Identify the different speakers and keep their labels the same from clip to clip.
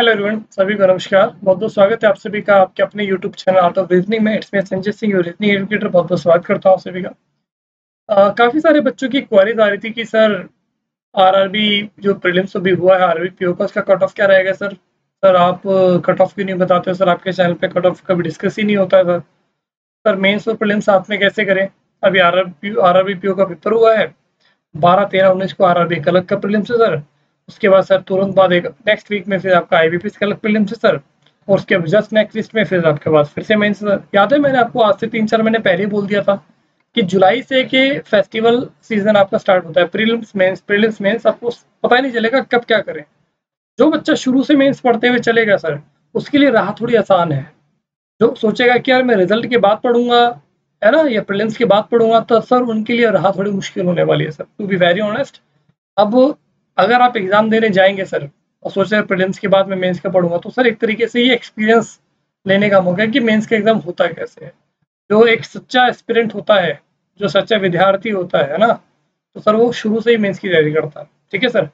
Speaker 1: Hello everyone सभी को नमस्कार। बहुत बहुत स्वागत है आप सभी का आपके अपने YouTube channel Art of Reasoning में। इट्स में संजय सिंह रीजनिंग एजुकेटर बहुत बहुत स्वागत करता हूँ सभी का। काफ़ी सारे बच्चों की क्वारीज आ रही थी कि, सर आरआरबी जो प्रीलिम्स अभी हुआ है आरआरबी पीओ का, उसका कट ऑफ़ क्या रहेगा, सर? सर, आप कट ऑफ़ क्यों नहीं बताते हो, सर? आपके चैनल पे कट ऑफ़ कभी डिस्कस ही नहीं होता है, सर। सर मेन्स और प्रीलिम्स साथ में कैसे करें? अभी आर आर का पेपर हुआ है। बारह, तेरह, उन्नीस को आर आर बी का प्रीलिम्स है, सर। उसके बाद सर, तुरंत बाद एक नेक्स्ट वीक में फिर आपका I B P clerk prelims है सर। और उसके जस्ट नेक्स्ट लिस्ट में फिर आपके पास फिर से मेन्स सर, याद है मैंने आपको आज से तीन चार महीने पहले बोल दिया था कि जुलाई से के फेस्टिवल सीज़न आपका स्टार्ट होता है। प्रीलिम्स मेंस प्रीलिम्स मेंस आपको पता ही नहीं चलेगा कब क्या करें। जो बच्चा शुरू से मेंस पढ़ते हुए चलेगा, सर, उसके लिए राह थोड़ी आसान है। जो सोचेगा कि यार मैं रिज़ल्ट के बाद पढ़ूँगा, है ना, या प्रिलिम्स के बाद पढ़ूँगा तो सर उनके लिए राह थोड़ी मुश्किल होने वाली है, sir. To be very honest अब अगर आप एग्ज़ाम देने जाएँगे सर और सोच रहे प्रिलिम्स के बाद मैं मेंस का पढ़ूँगा तो सर एक तरीके से ये एक्सपीरियंस लेने का मौका है कि मेंस का एग्ज़ाम होता कैसे है। जो एक सच्चा एस्पिरेंट होता है, जो सच्चा विद्यार्थी होता है ना? तो सर वो शुरू से ही मेंस की तैयारी करता है। ठीक है सर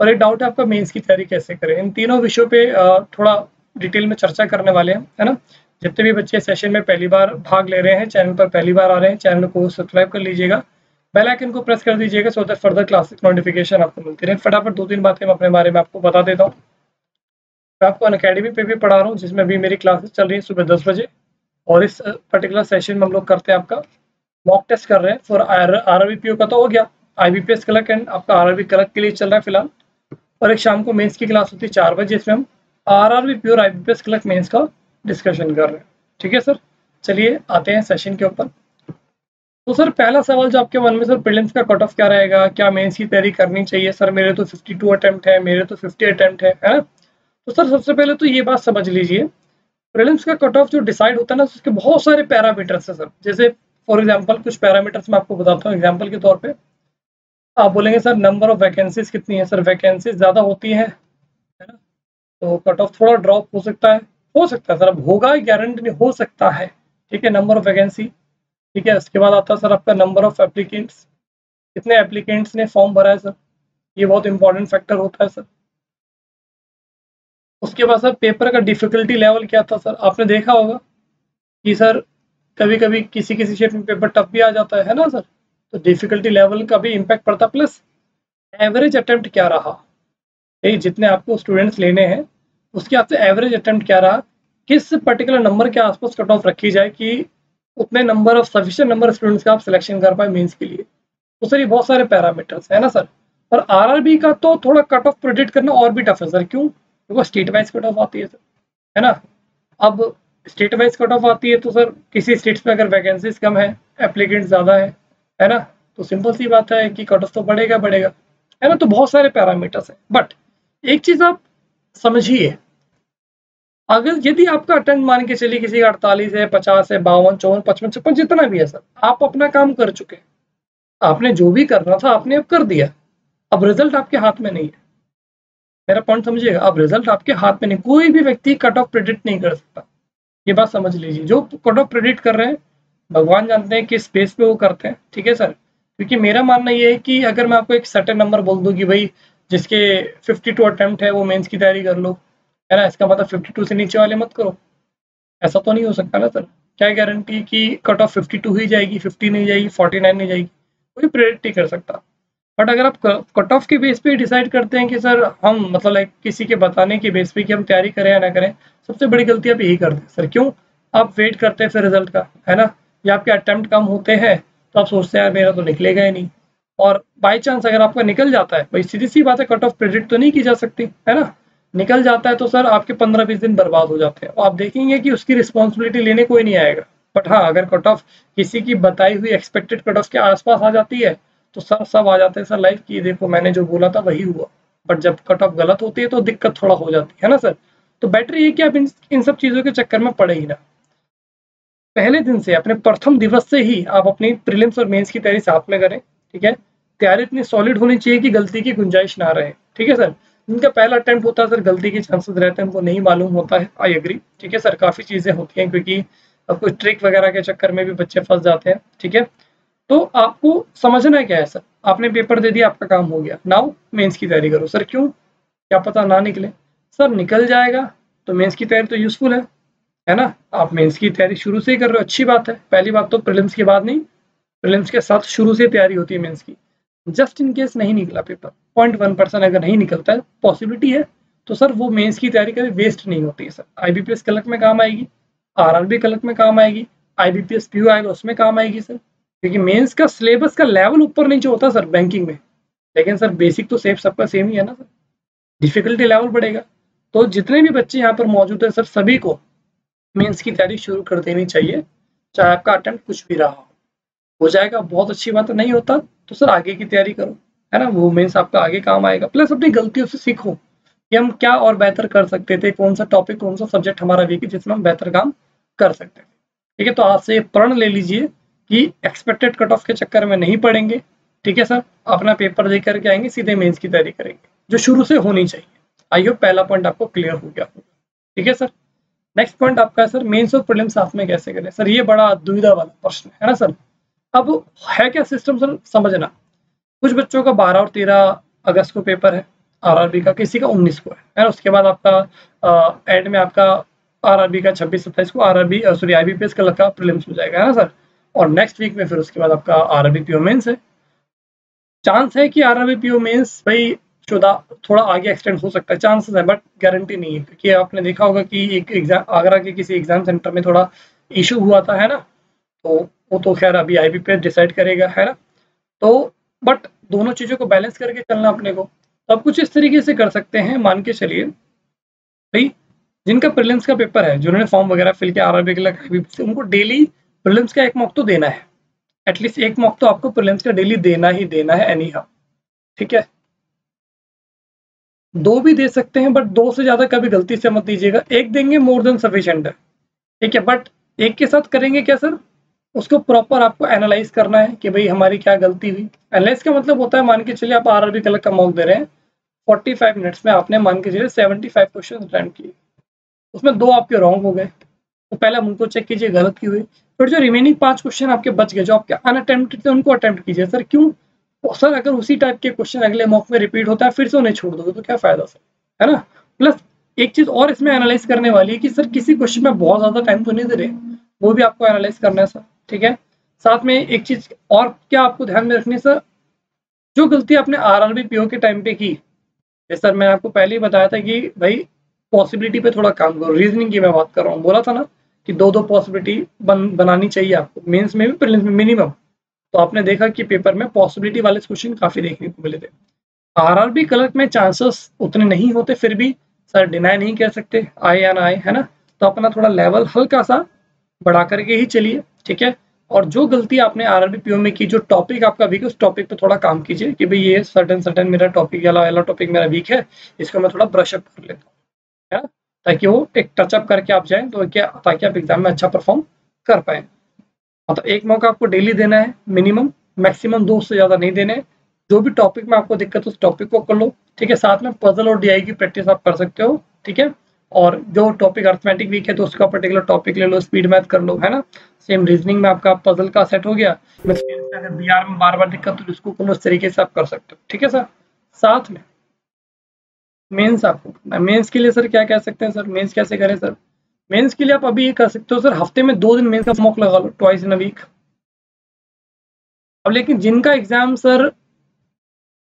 Speaker 1: और एक डाउट है आपका मेंस की तैयारी कैसे करें? इन तीनों विषयों पे थोड़ा डिटेल में चर्चा करने वाले हैं, है ना? जितने भी बच्चे सेशन में पहली बार भाग ले रहे हैं चैनल पर पहली बार आ रहे हैं चैनल को सब्सक्राइब कर लीजिएगा। बेल आइकन को प्रेस कर दीजिएगा so that further classes notification आपको मिलती रहे। फटाफट दो तीन बातें मैं अपने बारे में आपको बता देता हूँ। मैं आपको अन अकेडमी पे भी पढ़ा रहा हूँ, जिसमें अभी मेरी क्लासेस चल रही है सुबह दस बजे। और इस पर्टिकुलर सेशन में हम लोग करते हैं आपका मॉक टेस्ट कर रहे हैं फॉर आर आर का तो हो गया। I B P S clerk and आपका आर आर बी कलक के लिए चल रहा है फ़िलहाल। और एक शाम को मेंस की क्लास होती है चार बजे इसमें हम R R B pure I B P S clerk mains का डिस्कशन कर रहे हैं। ठीक है सर चलिए आते हैं सेशन के ऊपर। तो सर, पहला सवाल जो आपके मन में सर प्रीलिम्स का कट ऑफ़ क्या रहेगा? क्या मेंस की तैयारी करनी चाहिए? सर, मेरे तो 52 अटेम्प्ट है, मेरे तो 50 अटेम्प्ट है है ना? तो सर, सबसे पहले तो ये बात समझ लीजिए। प्रीलिम्स का कट ऑफ़ जो डिसाइड होता है ना, उसके बहुत सारे पैरामीटर्स है सर। जैसे फॉर एग्ज़ाम्पल कुछ पैरामीटर्स मैं आपको बताता हूँ एग्ज़ाम्पल के तौर पर आप बोलेंगे, सर नंबर ऑफ़ वैकेंसीज कितनी है? सर वैकेंसीज ज़्यादा होती है है ना? तो कट ऑफ़ थोड़ा ड्रॉप हो सकता है। हो सकता है, सर, अब होगा गारंटी हो सकता है। ठीक है नंबर ऑफ़ वैकेंसी ठीक है, उसके बाद आता है सर आपका नंबर ऑफ़ एप्लीकेंट्स कितने एप्लीकेंट्स ने फॉर्म भरा है, सर? ये बहुत इंपॉर्टेंट फैक्टर होता है, सर। उसके बाद सर पेपर का डिफिकल्टी लेवल क्या था, सर? आपने देखा होगा कि सर कभी कभी किसी किसी शेप में पेपर टफ भी आ जाता है ना, सर? तो डिफिकल्टी लेवल का भी इम्पैक्ट पड़ता प्लस एवरेज अटेम्प्ट क्या रहा? जितने आपको स्टूडेंट्स लेने हैं, उसके आपसे एवरेज अटेम्प्ट क्या रहा? किस पर्टिकुलर नंबर के आसपास कट ऑफ़ रखी जाए कि उतने number of sufficient number students का आप सिलेक्शन कर पाए मीन्स के लिए। तो सर ये बहुत सारे पैरामीटर्स है ना सर और आरआरबी का तो थोड़ा कट ऑफ़ प्रोडिक्ट करना और भी टफ है सर क्यों? क्योंकि स्टेट वाइज कट ऑफ़ आती है सर है ना? अब स्टेट वाइज कट ऑफ़ आती है तो सर किसी स्टेट्स में अगर वैकेंसीज कम है एप्लीकेंट ज़्यादा है है ना? तो सिंपल सी बात है कि कट ऑफ़ तो बढ़ेगा बढ़ेगा, है ना? तो बहुत सारे पैरामीटर्स हैं। बट एक चीज़ आप समझिए अगर यदि आपका अटेंड मान के चलिए किसी का अड़तालीस है, पचास है, बावन, चौवन, पचपन, छप्पन जितना भी है सर, आप अपना काम कर चुके आपने जो भी करना था, आपने अब कर दिया। अब रिज़ल्ट आपके हाथ में नहीं है। मेरा पॉइंट समझिएगा, अब रिज़ल्ट आपके हाथ में नहीं। कोई भी व्यक्ति कट ऑफ़ प्रेडिक्ट नहीं कर सकता। ये बात समझ लीजिए। जो कट ऑफ़ प्रेडिक्ट कर रहे हैं, भगवान जानते हैं किस स्पेस पे वो करते हैं। ठीक है सर? क्योंकि मेरा मानना ये है कि अगर मैं आपको एक सर्टेन नंबर बोल दूँ कि भाई, जिसके 52 अटेम्प्ट है, वो मेंस की तैयारी कर लो। है ना इसका मतलब 52 से नीचे वाले मत करो। ऐसा तो नहीं हो सकता ना सर। क्या गारंटी कि कट ऑफ़ 52 ही जाएगी 50 नहीं जाएगी 49 नहीं जाएगी? कोई प्रेडिक्ट नहीं कर सकता। बट अगर आप कट ऑफ़ के बेस पे डिसाइड करते हैं कि सर, हम मतलब लाइक किसी के बताने के बेस पे कि हम तैयारी करें या ना करें, सबसे बड़ी गलती आप यही करते हैं सर, क्यों? आप वेट करते हैं फिर रिज़ल्ट का, है ना? या आपके अटैम्प्ट कम होते हैं तो आप सोचते हैं, यार, मेरा तो निकलेगा ही नहीं। और बाई चांस अगर आपका निकल जाता है, भाई, सीधी सी बात है कट ऑफ़ प्रेडिक्ट तो नहीं की जा सकती, है ना? निकल जाता है तो सर आपके पंद्रह बीस दिन बर्बाद हो जाते हैं। आप देखेंगे कि उसकी रिस्पॉन्सिबिलिटी लेने कोई नहीं आएगा। बट हाँ अगर कट ऑफ़ किसी की बताई हुई एक्सपेक्टेड कट ऑफ़ के आसपास आ जाती है तो सर सब आ जाते हैं, सर लाइफ की देखो, मैंने जो बोला था वही हुआ। बट जब कट ऑफ़ गलत होती है तो दिक्कत थोड़ा हो जाती है ना सर? तो बेटर ये कि आप इन इन सब चीज़ों के चक्कर में पड़े ही ना। पहले दिन से, अपने प्रथम दिवस से ही आप अपनी प्रीलिम्स और मेंस की तैयारी साथ में करें, ठीक है? तैयारी इतनी सॉलिड होनी चाहिए कि गलती की गुंजाइश ना रहे, ठीक है सर? जिनका पहला अटेम्प्ट होता है सर गलती के चांसेस रहते हैं उनको नहीं मालूम होता है। आई एग्री ठीक है, सर, काफ़ी चीज़ें होती हैं, क्योंकि अब कुछ ट्रिक वगैरह के चक्कर में भी बच्चे फंस जाते हैं, ठीक है? तो आपको समझना क्या है, सर? आपने पेपर दे दिया, आपका काम हो गया। नाउ मेंस की तैयारी करो। सर, क्यों? क्या पता ना निकले। सर, निकल जाएगा तो मेंस की तैयारी तो यूजफुल है है ना? आप मेंस की तैयारी शुरू से ही कर रहे हो, अच्छी बात है। पहली बात तो प्रिलिम्स के बाद नहीं प्रीलिम्स के साथ शुरू से तैयारी होती है मेंस की। जस्ट इन केस नहीं निकला पेपर पॉइंट वन परसेंट अगर नहीं निकलता है पॉसिबिलिटी है तो सर वो मेंस की तैयारी कभी वेस्ट नहीं होती है सर। आईबीपीएस कलक में काम आएगी आरआरबी कलक में काम आएगी आईबीपीएस पीयू आएगा उसमें काम आएगी सर। क्योंकि मेंस का सिलेबस का लेवल ऊपर नीचे होता सर बैंकिंग में। लेकिन सर बेसिक तो सेफ़ सबका सेम ही है ना सर। डिफिकल्टी लेवल बढ़ेगा। तो जितने भी बच्चे यहाँ पर मौजूद है सर, सभी को मेंस की तैयारी शुरू कर देनी चाहिए, चाहे आपका अटेम्प्ट कुछ भी रहा हो। हो जाएगा, बहुत अच्छी बात नहीं होता तो सर आगे की तैयारी करो, है ना, वो मीन्स आपका आगे काम आएगा। प्लस अपनी गलतियों से सीखो कि हम क्या और बेहतर कर सकते थे, कौन सा टॉपिक कौन सा सब्जेक्ट हमारा वीक है, जिसमें हम बेहतर काम कर सकते थे। ठीक है तो आज से प्रण ले लीजिए कि एक्सपेक्टेड कट ऑफ़ के चक्कर में नहीं पड़ेंगे। ठीक है, सर? अपना पेपर दे करके आएँगे, सीधे मेंस की तैयारी करेंगे, जो शुरू से होनी चाहिए। आई होप पहला पॉइंट आपको क्लियर हो गया होगा। ठीक है, सर? नेक्स्ट पॉइंट आपका सर मेंस और प्रीलिम साथ में कैसे करें? सर, ये बड़ा दुविधा वाला प्रश्न है ना, सर? अब है क्या सिस्टम सर समझना? कुछ बच्चों का बारह और तेरह अगस्त को पेपर है आरआरबी का, किसी का उन्नीस को है। ना उसके बाद आपका एंड में आपका आरआरबी का छब्बीस, सत्ताईस को आरआरबी सॉरी आईबीपीएस का लगा प्रीलिम्स हो जाएगा, है ना सर? और नेक्स्ट वीक में फिर उसके बाद आपका आरआरबी पीओ मेंस है। चांस है कि आरआरबी पीओ मेंस भाई शुदा थोड़ा आगे एक्सटेंड हो सकता है चांसेस है बट गारंटी नहीं है। क्योंकि आपने देखा होगा कि एक एग्ज़ाम आगरा के किसी एग्ज़ाम सेंटर में थोड़ा इशू हुआ था, है ना? तो वो तो खैर अभी आई बी डिसाइड करेगा, है ना? तो बट दोनों चीज़ों को बैलेंस करके चलना अपने को। तो आप कुछ इस तरीके से कर सकते हैं, मान के चलिए। भाई, जिनका प्रिलिम्स का पेपर है, जिन्होंने फॉर्म वगैरह फिल किया, आर के लिए उनको डेली प्रिलिम्स का एक मॉक तो देना है। एटलीस्ट एक मॉक तो आपको प्रिलिम्स का डेली देना ही देना है एनी हाउ ठीक है? दो भी दे सकते हैं बट दो से ज़्यादा कभी गलती से मत दीजिएगा। एक देंगे मोर देन सफिशियंट है, ठीक है? बट एक के साथ करेंगे क्या सर उसको प्रॉपर आपको एनालाइज करना है कि भाई हमारी क्या गलती हुई। एनालाइज का मतलब होता है, मान के चलिए आप आर कलर का मॉक दे रहे हैं फोर्टी फाइव मिनट्स में आपने मान के चलिए सेवेंटी फाइव क्वेश्चन अटैम्प्ट किए। उसमें दो आपके रॉन्ग हो गए। तो पहले उनको चेक कीजिए, गलत की हुई। फिर जो रिमेनिंग पाँच क्वेश्चन आपके बच गए, जो आपके अनअटेम्प्टेड थे, उनको अटेम्प्ट कीजिए। सर क्यों? तो सर अगर उसी टाइप के क्वेश्चन अगले मॉक में रिपीट होता है, फिर से उन्हें छोड़ दोगे तो क्या फ़ायदा सर है ना? प्लस एक चीज़ और इसमें एनालाइज करने वाली है कि सर किसी क्वेश्चन में बहुत ज़्यादा टाइम तो नहीं दे रहे। वो भी आपको एनालाइज करना है सर ठीक है? साथ में एक चीज़ और क्या आपको ध्यान में रखनी सर? जो गलती आपने आर आर बी पीओ के टाइम पे की सर मैंने आपको पहले ही बताया था कि भाई पॉसिबिलिटी पे थोड़ा काम करो। रीजनिंग की मैं बात कर रहा हूँ। बोला था ना कि दो दो पॉसिबिलिटी बन, बनानी चाहिए आपको। मेंस में भी प्रीलिम्स में मिनिमम तो आपने देखा कि पेपर में पॉसिबिलिटी वाले क्वेश्चन काफ़ी देखने को मिले थे। आरआरबी क्लर्क में चांसेस उतने नहीं होते, फिर भी सर डिनाई नहीं कर सकते। आए या ना आए, है ना? तो अपना थोड़ा लेवल हल्का सा बढ़ा करके ही चलिए। ठीक है? और जो गलती आपने आर आरबी पीओ में की, जो टॉपिक आपका वीक है, उस टॉपिक पे थोड़ा काम कीजिए कि भाई ये सर्टन सर्टन मेरा टॉपिक वाला वाला टॉपिक मेरा वीक है, इसको मैं थोड़ा ब्रश अप कर लेता हूँ, है ना? ताकि वो एक टचअप करके आप जाएँ तो क्या ताकि आप एग्ज़ाम में अच्छा परफॉर्म कर पाए। मतलब एक मौका आपको डेली देना है मिनिमम मैक्सिमम दो से ज़्यादा नहीं देने। जो भी टॉपिक में आपको दिक्कत उस टॉपिक को कर लो, ठीक है? साथ में पजल और डीआई की प्रैक्टिस आप कर सकते हो, ठीक है? और जो टॉपिक अर्थमेटिक वीक है तो उसका पर्टिकुलर टॉपिक ले लो स्पीड मैथ कर लो, है ना? सेम रीजनिंग में आपका पजल का सेट हो गया। अगर बी में बार बार दिक्कत तो कर लो इस तरीके से आप कर सकते हो। ठीक है सर? साथ में मेंस आपको मेंस के लिए सर क्या कह सकते हैं सर? मेंस कैसे करें सर? मेंस के लिए आप अभी ये कर सकते हो सर, हफ़्ते में दो दिन मेंस का मॉक लगा लो ट्वाइस इन अ वीक अब लेकिन जिनका एग्ज़ाम सर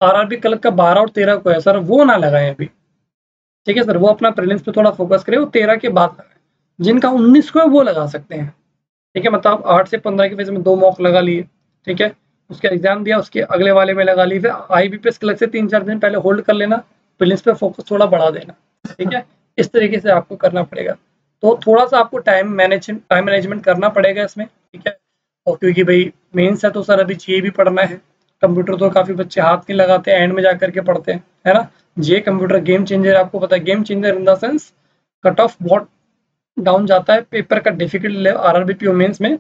Speaker 1: आरआरबी कलक का बारह और तेरह को है, सर वो ना लगाए अभी। ठीक है सर, वो अपना प्रीलिम्स पे थोड़ा फोकस करे वो तेरह के बाद लगाए जिनका उन्नीस को है, वो लगा सकते हैं। ठीक है मतलब आप आठ से पंद्रह के फ़ेज़ में दो मॉक लगा लिए। ठीक है, उसका एग्ज़ाम दिया, उसके अगले वाले में लगा ली, फिर आई बी पी से तीन चार दिन पहले होल्ड कर लेना प्रीलिम्स पे फोकस थोड़ा बढ़ा देना। ठीक है, इस तरीके से आपको करना पड़ेगा। तो थोड़ा सा आपको टाइम मैनेज टाइम मैनेजमेंट करना पड़ेगा इसमें। ठीक है, और क्योंकि भाई मेन्स है तो सर अभी जी भी पढ़ना है। कंप्यूटर तो काफ़ी बच्चे हाथ नहीं लगाते एंड में जा करके पढ़ते हैं, है ना? जे कंप्यूटर गेम चेंजर आपको पता है game changer in the sense cut off बहुत डाउन जाता है पेपर का difficult R R B mains में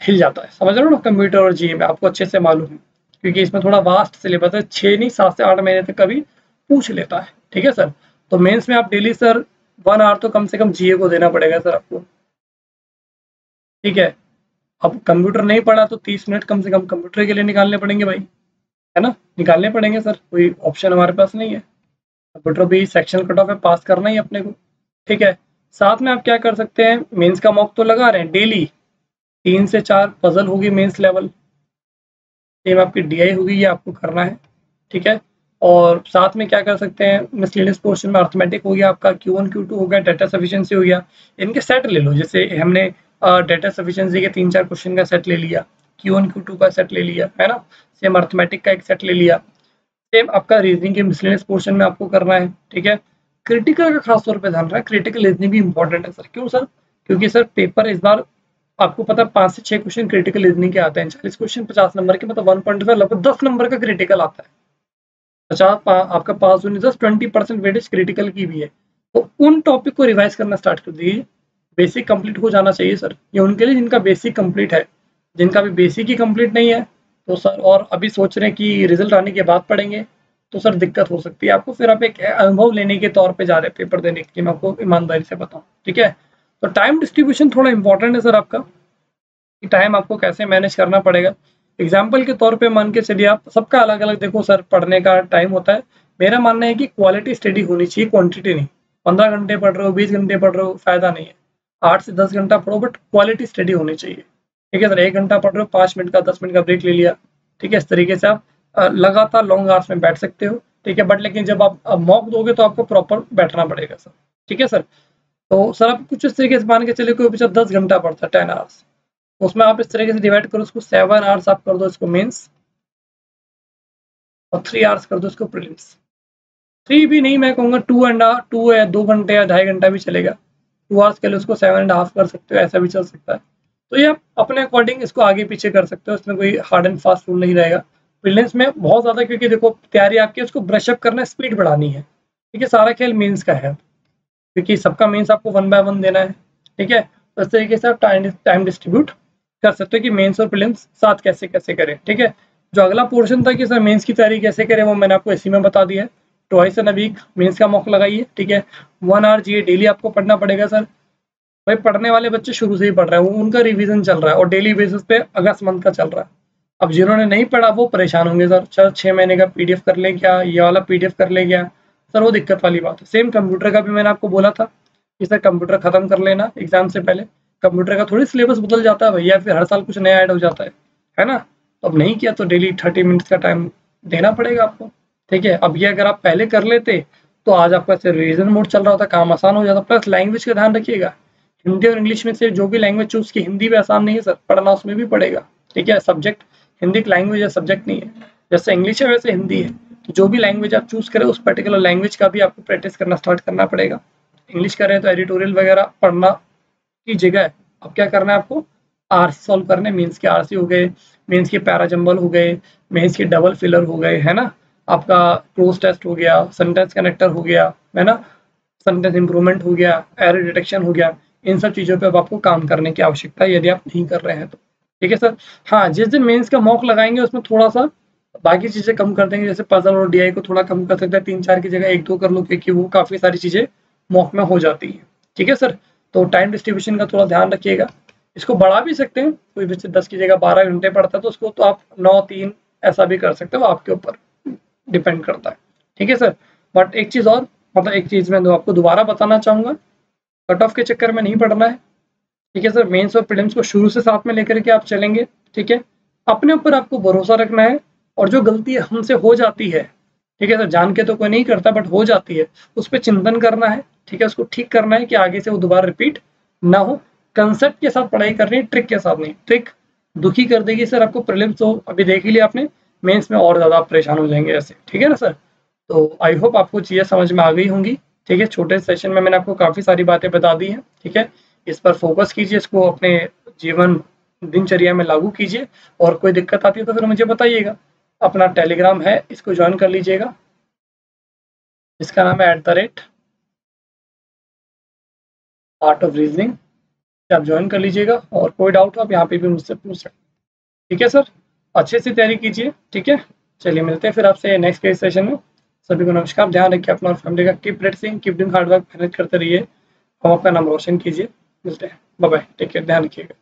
Speaker 1: हिल जाता है। समझ रहे हो ना कंप्यूटर और जीए में आपको अच्छे से मालूम है। क्योंकि इसमें थोड़ा वास्ट सिलेबस है छः नहीं, सात से आठ महीने तक कभी पूछ लेता है, ठीक है, सर? तो मेंस में आप डेली सर वन आवर तो कम से कम जीए को देना पड़ेगा, सर, आपको। ठीक है? अब कंप्यूटर नहीं पढ़ा तो तीस मिनट कम से कम कंप्यूटर के लिए निकालने पड़ेंगे भाई। है ना? निकालने पड़ेंगे सर, कोई ऑप्शन हमारे पास नहीं है। कंप्यूटर भी सेक्शन कट ऑफ़ है पास करना ही अपने को। ठीक है? साथ में आप क्या कर सकते हैं मेंस का मॉक तो लगा रहे हैं डेली तीन से चार पजल होगी मेंस लेवल सेम आपकी डीआई होगी, ये आपको करना है। ठीक है? और साथ में क्या कर सकते हैं मिसलिनियस पोर्शन में अर्थमेटिक हो गया आपका क्यू वन क्यू टू हो गया डाटा सफिशिएंसी हो गया। इनके सेट ले लो, जैसे हमने डाटा सफिशिएंसी के तीन चार क्वेश्चन का सेट ले लिया। क्यू वन क्यू टू का सेट ले लिया है ना? सेम अर्थमेटिक का एक सेट ले लिया। सेम आपका रीजनिंग के मिसलिनियस पोर्शन में आपको करना है ठीक है? क्रिटिकल का खास तौर पर ध्यान रहा है क्रिटिकल रीजनिंग भी इंपॉर्टेंट है सर। क्यों सर? क्योंकि सर पेपर इस बार आपको पता है पाँच से छह क्वेश्चन क्रिटिकल रीजनिंग के आते हैं। चालीस क्वेश्चन पचास नंबर के मतलब वन पॉइंट फाइव लगभग दस नंबर का क्रिटिकल आता है। पचास पा, आपका पास होने दस ट्वेंटी परसेंट वेटेज क्रिटिकल की भी है। तो उन टॉपिक को रिवाइज करना स्टार्ट कर दीजिए। बेसिक कंप्लीट हो जाना चाहिए सर। ये उनके लिए जिनका बेसिक कंप्लीट है। जिनका भी बेसिक ही कंप्लीट नहीं है तो सर और अभी सोच रहे हैं कि रिज़ल्ट आने के बाद पढ़ेंगे तो सर दिक्कत हो सकती है आपको। फिर आप एक अनुभव लेने के तौर पे जा रहे हैं पेपर देने के लिए मैं आपको ईमानदारी से बताऊँ, ठीक है? तो टाइम डिस्ट्रीब्यूशन थोड़ा इंपॉर्टेंट है सर आपका, कि टाइम आपको कैसे मैनेज करना पड़ेगा। एग्ज़ाम्पल के तौर पे मान के चलिए आप, सबका अलग अलग देखो सर पढ़ने का टाइम होता है। मेरा मानना है कि क्वालिटी स्टडी होनी चाहिए क्वांटिटी नहीं। पंद्रह घंटे पढ़ रहे हो, बीस घंटे पढ़ रहे हो, फ़ायदा नहीं है। आठ से दस घंटा पढ़ो बट क्वालिटी स्टडी होनी चाहिए। ठीक है सर, एक घंटा पढ़ रहे हो, पाँच मिनट का, दस मिनट का ब्रेक ले लिया। ठीक है, इस तरीके से आप लगातार लॉन्ग आवर्स में बैठ सकते हो। ठीक है बट लेकिन जब आप मॉक दोगे तो आपको प्रॉपर बैठना पड़ेगा सर। ठीक है सर? तो सर, आप कुछ इस तरीके से मान के चले कोई दस घंटा पढ़ता है टेन आवर्स उसमें आप इस तरीके से डिवाइड करो, उसको सेवन आवर्स आप कर दो, इसको मेंस और थ्री आवर्स कर दो, इसको प्रीलिम्स थ्री भी नहीं, मैं कहूँगा टू एंड टू है दो घंटे या ढाई घंटा भी चलेगा। टू आवर्स के लिए उसको सेवन एंड हाफ़ कर सकते हो, ऐसा भी चल सकता है। तो ये आप अपने अकॉर्डिंग इसको आगे पीछे कर सकते हो, इसमें कोई हार्ड एंड फास्ट रूल नहीं रहेगा। प्रीलिम्स में बहुत ज़्यादा क्योंकि देखो, तैयारी आपकी उसको ब्रशअप करना स्पीड बढ़ानी है। ठीक है, सारा खेल मीन्स का है। क्योंकि सबका मीन्स आपको वन बाय वन देना है। ठीक है तो इस तरीके से आप टाइम टाइम डिस्ट्रीब्यूट कर सकते हो कि मेंस और प्रीलिम्स साथ कैसे कैसे करें। ठीक है, जो अगला पोर्शन था कि सर मेंस की तैयारी कैसे करें, वो मैंने आपको इसी में बता दिया है। Twice in a week mains का मौका लगाइए। ठीक है वन आवर जी डेली आपको पढ़ना पड़ेगा, सर। भाई, पढ़ने वाले बच्चे शुरू से ही पढ़ रहे हैं उनका रिवीजन चल रहा है और डेली बेसिस पे अगस्त मंथ का चल रहा है। अब जिन्होंने नहीं पढ़ा, वो परेशान होंगे, सर सर छः महीने का पीडीएफ कर ले क्या? ये वाला पीडीएफ कर ले क्या? सर, वो दिक्कत वाली बात है। सेम कंप्यूटर का भी मैंने आपको बोला था कि, सर कंप्यूटर खत्म कर लेना एग्ज़ाम से पहले। कंप्यूटर का थोड़ी सिलेबस बदल जाता है भैया फिर हर साल कुछ नया ऐड हो जाता है है ना? तो अब नहीं किया तो डेली थर्टी मिनट्स का टाइम देना पड़ेगा आपको। ठीक है, अब ये अगर आप पहले कर लेते तो आज आपका रिविजन मोड चल रहा होता, काम आसान हो जाता प्लस लैंग्वेज का ध्यान रखिएगा। हिंदी और इंग्लिश में से जो भी लैंग्वेज चूज़ की हिंदी भी आसान नहीं है पढ़ना उसमें भी पड़ेगा। ठीक है? सब्जेक्ट हिंदी लैंग्वेज है सब्जेक्ट नहीं है। जैसे इंग्लिश है, वैसे हिंदी है। तो जो भी लैंग्वेज आप चूज़ करें, उस पर्टिकुलर लैंग्वेज का भी आपको प्रैक्टिस करना स्टार्ट करना पड़ेगा। इंग्लिश करें तो एडिटोरियल वगैरह पढ़ना की जगह अब क्या करना है आपको? आरसी सॉल्व करने। मीन्स के आरसी हो गए मीन्स के पैराजम्बल हो गए मीन्स के डबल फिलर हो गए, है ना? आपका क्लोज टेस्ट हो गया सेंटेंस कनेक्टर हो गया, है ना? सेंटेंस इंप्रूवमेंट हो गया एरर डिटेक्शन हो गया। इन सब चीज़ों पे अब आपको काम करने की आवश्यकता है, यदि आप नहीं कर रहे हैं तो। ठीक है सर? हाँ जिस दिन मेंस का मॉक लगाएँगे, उसमें थोड़ा सा बाकी चीज़ें कम कर देंगे, जैसे पजल और डीआई को थोड़ा कम कर सकते हैं तीन चार की जगह एक दो कर लो, क्योंकि वो काफ़ी सारी चीज़ें मॉक में हो जाती है। ठीक है सर? तो टाइम डिस्ट्रीब्यूशन का थोड़ा ध्यान रखिएगा। इसको बढ़ा भी सकते हैं, कोई बच्चे दस की जगह बारह घंटे पढ़ता है तो उसको तो आप नौ, तीन ऐसा भी कर सकते हो, आपके ऊपर डिपेंड करता है। ठीक है सर? बट एक चीज़ और मतलब एक चीज़ मैं आपको दोबारा बताना चाहूँगा। कट ऑफ़ के चक्कर में नहीं पढ़ना है। ठीक है सर मेंस और प्रीलिम्स को शुरू से साथ में लेकर के आप चलेंगे, ठीक है? अपने ऊपर आपको भरोसा रखना है और जो गलती हमसे हो जाती है, ठीक है सर, जान के तो कोई नहीं करता बट हो जाती है, उस पर चिंतन करना है, ठीक है? उसको ठीक करना है कि आगे से वो दोबारा रिपीट ना हो। कंसेप्ट के साथ पढ़ाई करनी है ट्रिक के साथ नहीं। ट्रिक दुखी कर देगी सर आपको प्रिलिम्स तो अभी देख ही लिया आपने मेंस में और ज़्यादा परेशान हो जाएँगे ऐसे, ठीक है ना सर? तो आई होप आपको चीज़ें समझ में आ गई होंगी। ठीक है, छोटे सेशन में मैंने आपको काफ़ी सारी बातें बता दी हैं, ठीक है? इस पर फोकस कीजिए, इसको अपने जीवन, दिनचर्या में लागू कीजिए, और कोई दिक्कत आती है तो फिर मुझे बताइएगा। अपना टेलीग्राम है, इसको ज्वाइन कर लीजिएगा। इसका नाम है at the rate art of reasoning आप ज्वाइन कर लीजिएगा, और कोई डाउट हो आप यहाँ पे भी मुझसे पूछ सकते ठीक है सर अच्छे से तैयारी कीजिए, ठीक है? चलिए, मिलते हैं फिर आपसे नेक्स्ट के सेशन में। सभी को नमस्कार। ध्यान रखिए, अपना और फैमिली का keep rating keep doing hard work मेहनत करते रहिए। हम अपना नाम रोशन कीजिए। मिलते हैं। बाय बाय टेक केयर ध्यान रखिएगा।